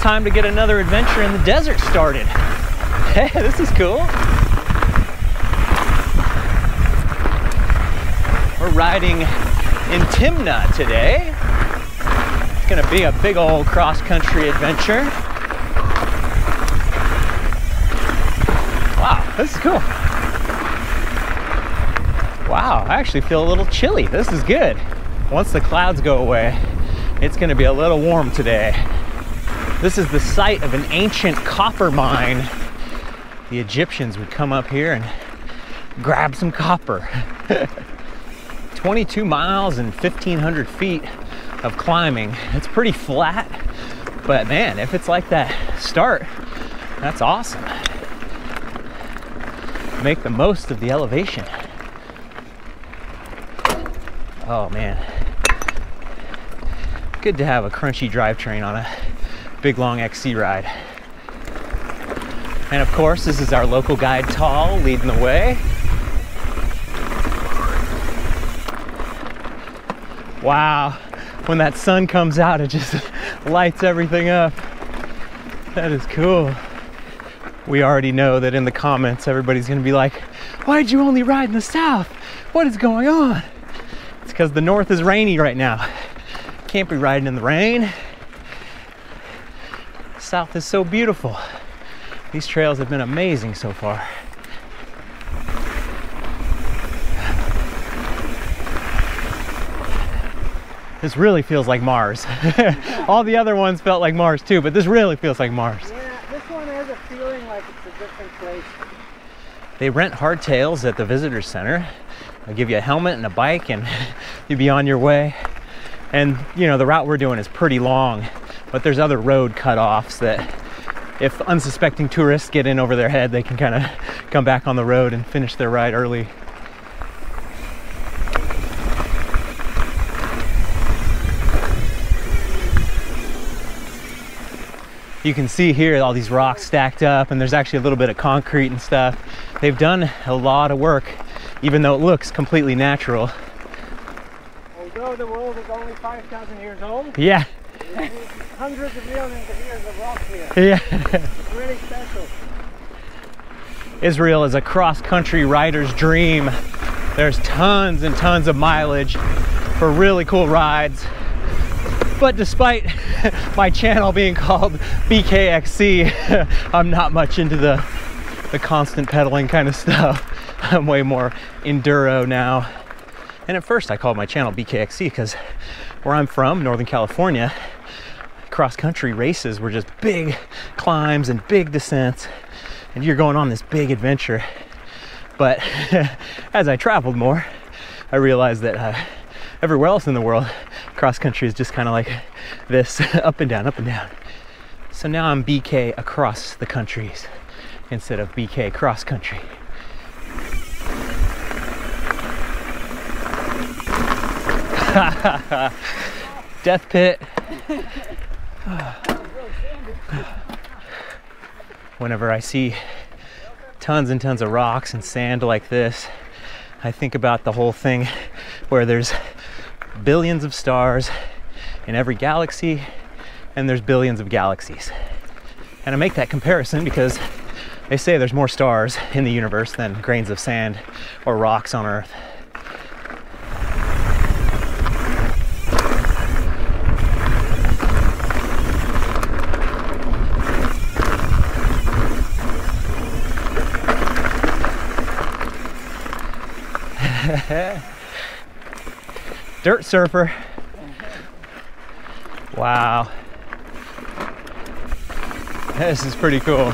time to get another adventure in the desert started. Hey, this is cool. We're riding in Timna today. It's gonna be a big old cross-country adventure. Wow, this is cool. Wow, I actually feel a little chilly. This is good. Once the clouds go away, it's gonna be a little warm today. This is the site of an ancient copper mine. The Egyptians would come up here and grab some copper. 22 miles and 1,500 feet of climbing. It's pretty flat, but man, if it's like that start, that's awesome. Make the most of the elevation. Oh man. Good to have a crunchy drivetrain on a big long XC ride. And of course, this is our local guide Tal leading the way. Wow, when that sun comes out, it just lights everything up. That is cool. We already know that in the comments, everybody's gonna be like, why'd you only ride in the south? What is going on? It's because the north is rainy right now. Can't be riding in the rain. South is so beautiful. These trails have been amazing so far. This really feels like Mars. All the other ones felt like Mars too, but this really feels like Mars. Yeah, this one has a feeling like it's a different place. They rent hardtails at the visitor center. They'll give you a helmet and a bike and you'll be on your way. And you know, the route we're doing is pretty long, but there's other road cutoffs that if unsuspecting tourists get in over their head, they can kind of come back on the road and finish their ride early. you can see here all these rocks stacked up and there's actually a little bit of concrete and stuff. They've done a lot of work, even though it looks completely natural. Although the world is only 5,000 years old, Yeah, hundreds of millions of years of rock here. yeah. It's really special. Israel is a cross-country rider's dream. There's tons and tons of mileage for really cool rides. But despite my channel being called BKXC, I'm not much into the, the constant pedaling kind of stuff. I'm way more enduro now. And at first I called my channel BKXC because where I'm from, Northern California, cross country races were just big climbs and big descents. And you're going on this big adventure. But as I traveled more, I realized that uh, everywhere else in the world, cross country is just kind of like this up and down, up and down. So now I'm BK across the countries instead of BK cross country. Death pit. Whenever I see tons and tons of rocks and sand like this, I think about the whole thing where there's billions of stars in every galaxy and there's billions of galaxies. And I make that comparison because they say there's more stars in the universe than grains of sand or rocks on Earth. Dirt surfer. Wow. This is pretty cool.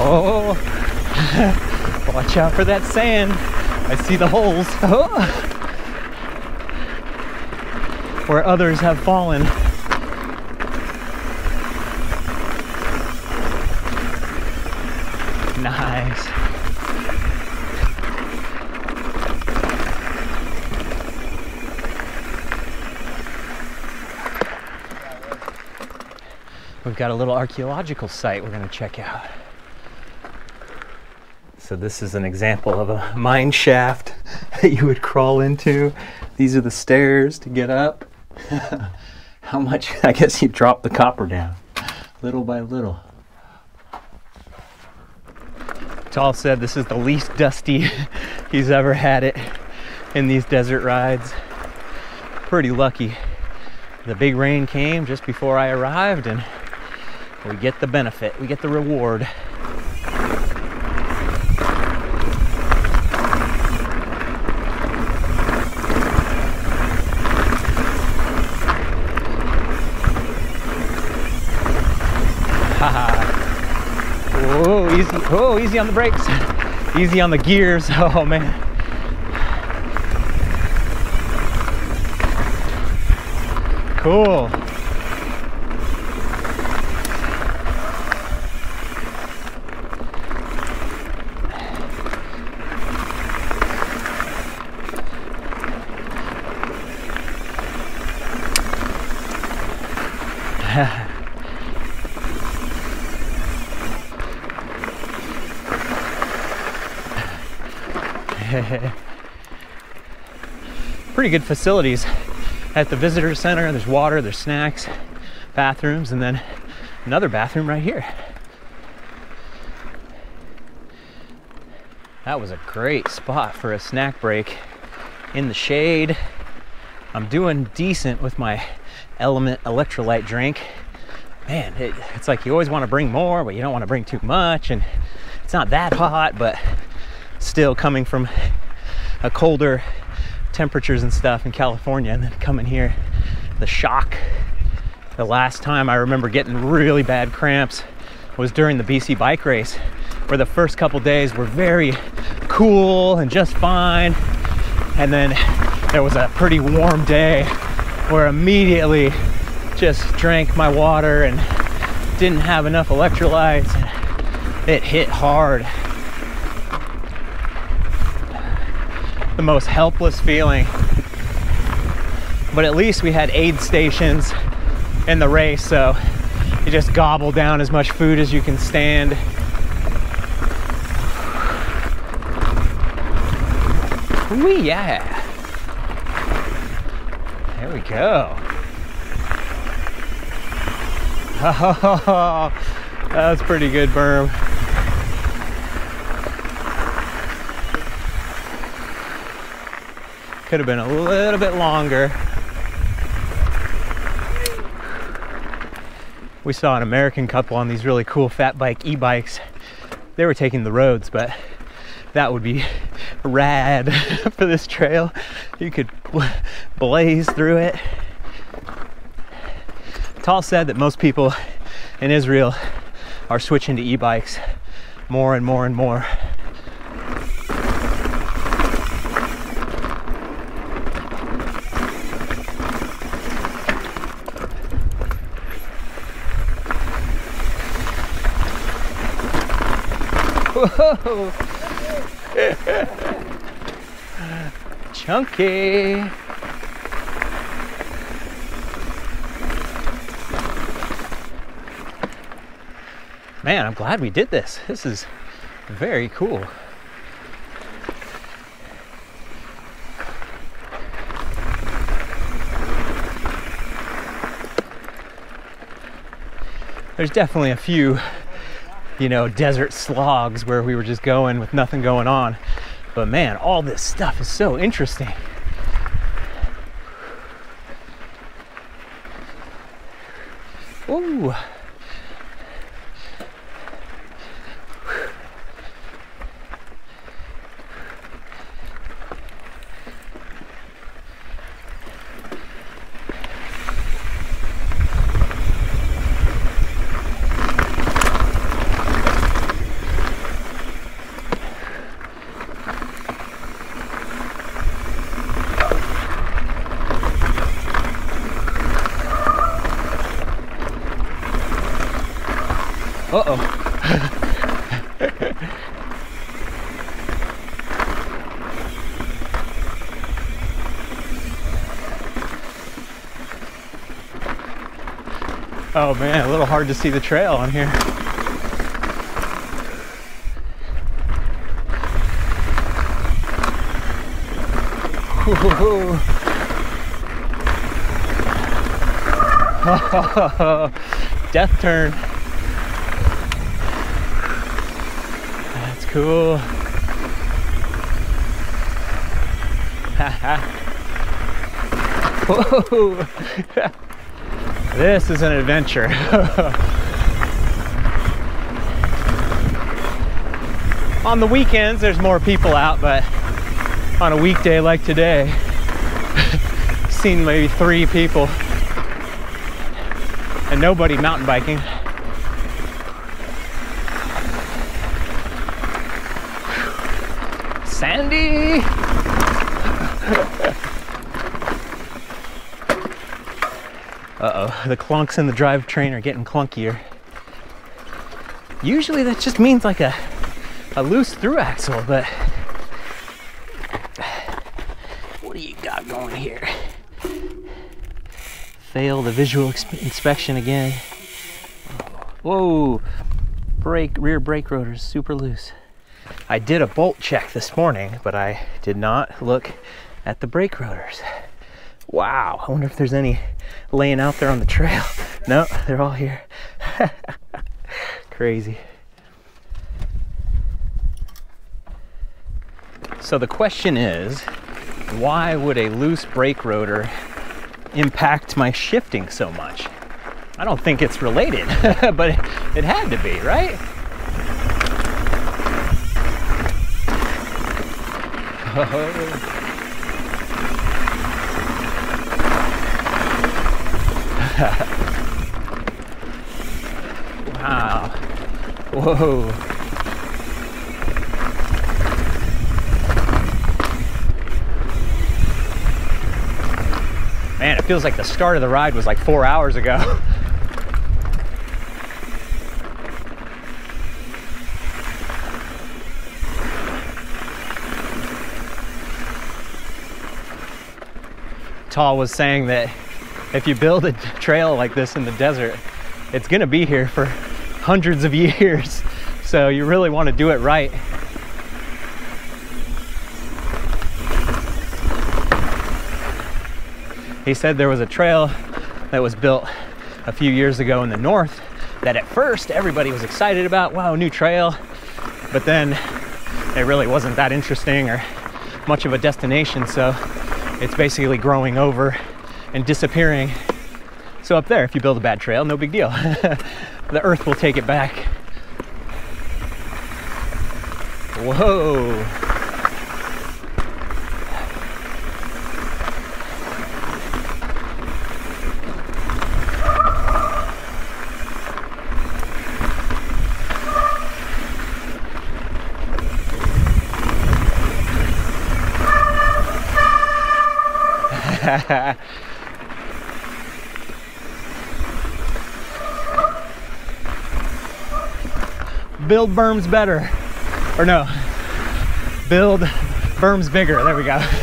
Oh, watch out for that sand. I see the holes. Oh. Where others have fallen. Nice. We've got a little archaeological site we're going to check out. So this is an example of a mine shaft that you would crawl into. These are the stairs to get up. How much? I guess you drop the copper down little by little. Tal said this is the least dusty he's ever had it in these desert rides. Pretty lucky. The big rain came just before I arrived and we get the benefit, we get the reward. Whoa, easy. Oh, easy on the brakes. Easy on the gears. Oh, man. Cool. Pretty good facilities at the visitor center. There's water, there's snacks, bathrooms, and then another bathroom right here. That was a great spot for a snack break in the shade. I'm doing decent with my element electrolyte drink. Man, it, it's like you always want to bring more, but you don't want to bring too much. And it's not that hot, but still coming from a colder temperatures and stuff in California and then coming here, the shock. The last time I remember getting really bad cramps was during the BC bike race, where the first couple days were very cool and just fine. And then there was a pretty warm day where immediately just drank my water and didn't have enough electrolytes. It hit hard. the most helpless feeling. But at least we had aid stations in the race, so you just gobble down as much food as you can stand. Ooh, yeah. Go. Oh, that's pretty good berm. Could have been a little bit longer. We saw an American couple on these really cool fat bike e-bikes. They were taking the roads, but that would be rad for this trail. You could blaze through it. Tal said that most people in Israel are switching to e-bikes more and more and more. Whoa! Chunky! Man, I'm glad we did this. This is very cool. There's definitely a few you know, desert slogs where we were just going with nothing going on. But man, all this stuff is so interesting. Ooh. Uh oh. Oh man, a little hard to see the trail on here. Death turn. Cool. This is an adventure. on the weekends, there's more people out, but on a weekday like today, seen maybe three people and nobody mountain biking. Sandy! Uh-oh, the clunks in the drivetrain are getting clunkier. Usually that just means like a, a loose through axle, but what do you got going here? Fail the visual inspection again. Whoa, brake, rear brake rotors super loose. I did a bolt check this morning, but I did not look at the brake rotors. Wow, I wonder if there's any laying out there on the trail. No, they're all here. Crazy. So the question is, why would a loose brake rotor impact my shifting so much? I don't think it's related, but it had to be, right? Wow. Whoa. Man, it feels like the start of the ride was like four hours ago. Was saying that if you build a trail like this in the desert, it's gonna be here for hundreds of years. So you really wanna do it right. He said there was a trail that was built a few years ago in the north that at first everybody was excited about, wow, new trail. But then it really wasn't that interesting or much of a destination. So it's basically growing over and disappearing. So up there, if you build a bad trail, no big deal. the earth will take it back. Whoa. build berms better. Or no, build berms bigger. There we go.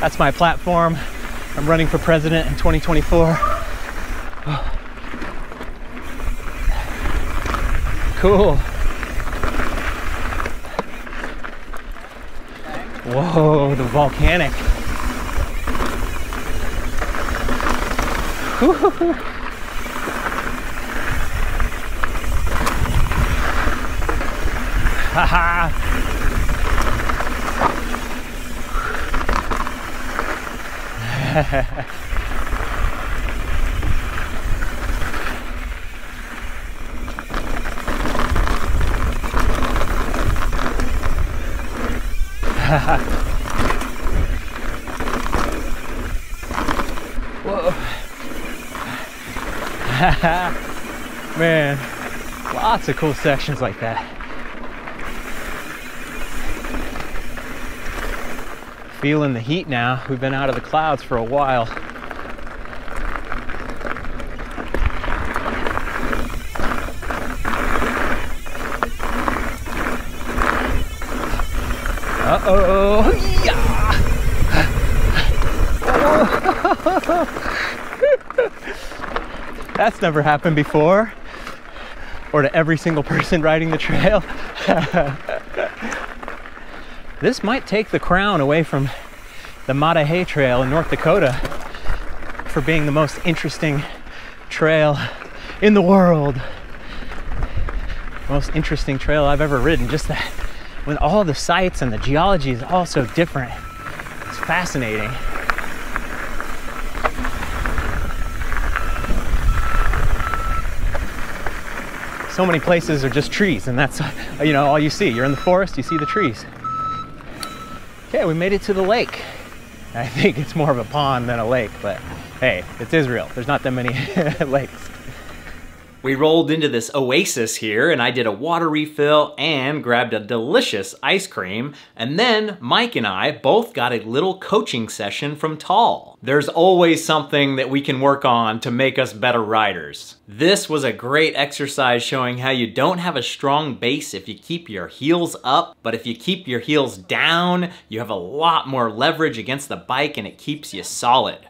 That's my platform. I'm running for president in 2024. Cool. Whoa, the volcanic. Haha. Whoa. Man, lots of cool sections like that. feeling the heat now. We've been out of the clouds for a while. Uh-oh. Yeah. That's never happened before. Or to every single person riding the trail. This might take the crown away from the Maah Daah Hey Trail in North Dakota for being the most interesting trail in the world. Most interesting trail I've ever ridden. Just that, when all the sites and the geology is all so different, it's fascinating. So many places are just trees, and that's you know all you see. You're in the forest, you see the trees. Okay, we made it to the lake. I think it's more of a pond than a lake, but hey, it's Israel. There's not that many lakes. We rolled into this oasis here and I did a water refill and grabbed a delicious ice cream. And then Mike and I both got a little coaching session from Tal. There's always something that we can work on to make us better riders. This was a great exercise showing how you don't have a strong base if you keep your heels up, but if you keep your heels down, you have a lot more leverage against the bike and it keeps you solid.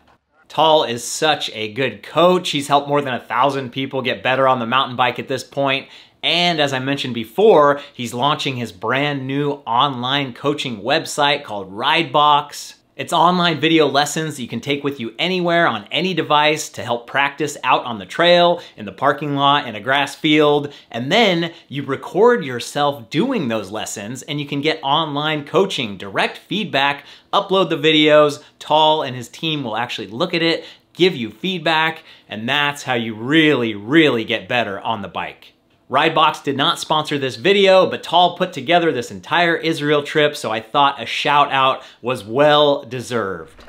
Tal is such a good coach. He's helped more than a thousand people get better on the mountain bike at this point. And as I mentioned before, he's launching his brand new online coaching website called Ridebox. It's online video lessons that you can take with you anywhere on any device to help practice out on the trail, in the parking lot, in a grass field, and then you record yourself doing those lessons and you can get online coaching, direct feedback, upload the videos, Tal and his team will actually look at it, give you feedback, and that's how you really, really get better on the bike. Ridebox did not sponsor this video, but Tal put together this entire Israel trip, so I thought a shout out was well deserved.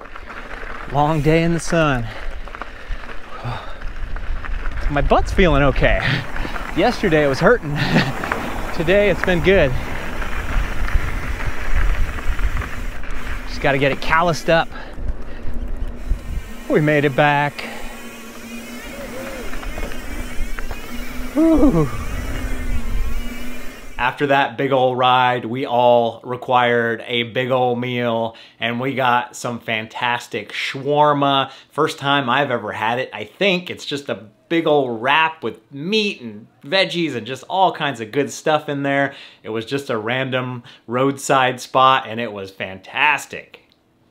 Long day in the sun. My butt's feeling okay. Yesterday it was hurting. Today it's been good. Just gotta get it calloused up. We made it back. Whew. After that big old ride, we all required a big old meal and we got some fantastic shawarma. First time I've ever had it. I think it's just a big old wrap with meat and veggies and just all kinds of good stuff in there. It was just a random roadside spot and it was fantastic.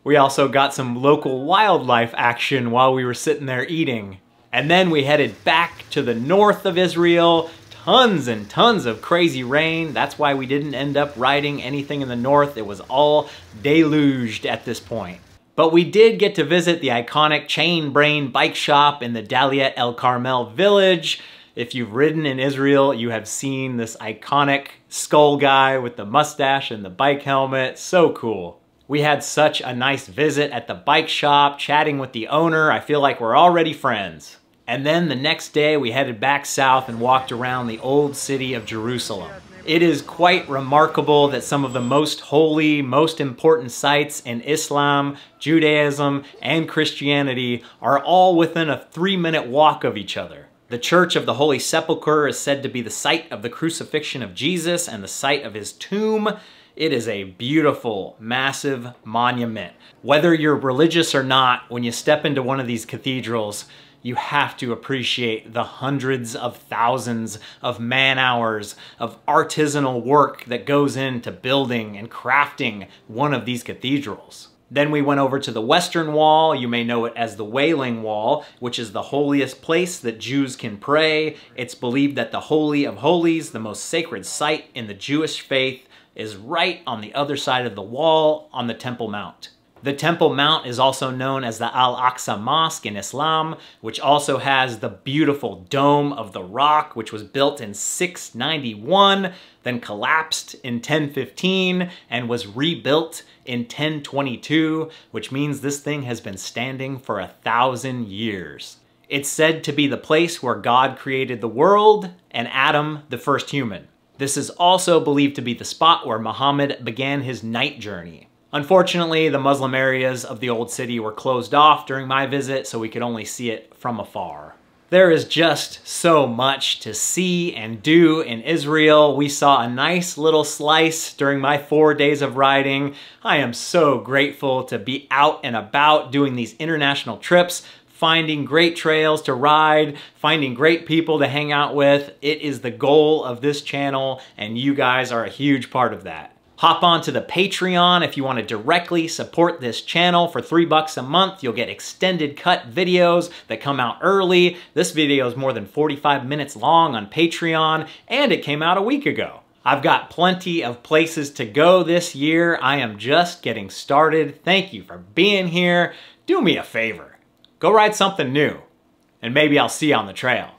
We also got some local wildlife action while we were sitting there eating. And then we headed back to the north of Israel tons and tons of crazy rain. That's why we didn't end up riding anything in the north. It was all deluged at this point. But we did get to visit the iconic Chain Brain bike shop in the Daliet El Carmel village. If you've ridden in Israel, you have seen this iconic skull guy with the mustache and the bike helmet. So cool. We had such a nice visit at the bike shop, chatting with the owner. I feel like we're already friends. And then the next day we headed back south and walked around the old city of Jerusalem. It is quite remarkable that some of the most holy, most important sites in Islam, Judaism, and Christianity are all within a three minute walk of each other. The Church of the Holy Sepulchre is said to be the site of the crucifixion of Jesus and the site of his tomb. It is a beautiful, massive monument. Whether you're religious or not, when you step into one of these cathedrals, you have to appreciate the hundreds of thousands of man hours of artisanal work that goes into building and crafting one of these cathedrals. Then we went over to the Western Wall. You may know it as the Wailing Wall, which is the holiest place that Jews can pray. It's believed that the Holy of Holies, the most sacred site in the Jewish faith, is right on the other side of the wall on the Temple Mount. The Temple Mount is also known as the Al-Aqsa Mosque in Islam, which also has the beautiful Dome of the Rock, which was built in 691, then collapsed in 1015, and was rebuilt in 1022, which means this thing has been standing for a thousand years. It's said to be the place where God created the world and Adam, the first human. This is also believed to be the spot where Muhammad began his night journey. Unfortunately, the Muslim areas of the old city were closed off during my visit, so we could only see it from afar. There is just so much to see and do in Israel. We saw a nice little slice during my four days of riding. I am so grateful to be out and about doing these international trips, finding great trails to ride, finding great people to hang out with. It is the goal of this channel, and you guys are a huge part of that. Hop on to the Patreon if you want to directly support this channel. For three bucks a month, you'll get extended cut videos that come out early. This video is more than 45 minutes long on Patreon, and it came out a week ago. I've got plenty of places to go this year. I am just getting started. Thank you for being here. Do me a favor. Go ride something new, and maybe I'll see you on the trail.